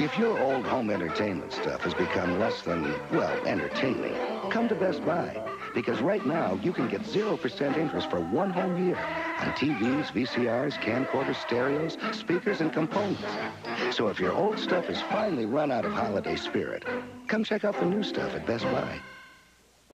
If your old home entertainment stuff has become less than, well, entertaining, come to Best Buy. Because right now, you can get 0% interest for one whole year on TVs, VCRs, camcorders, stereos, speakers, and components. So if your old stuff has finally run out of holiday spirit, come check out the new stuff at Best Buy.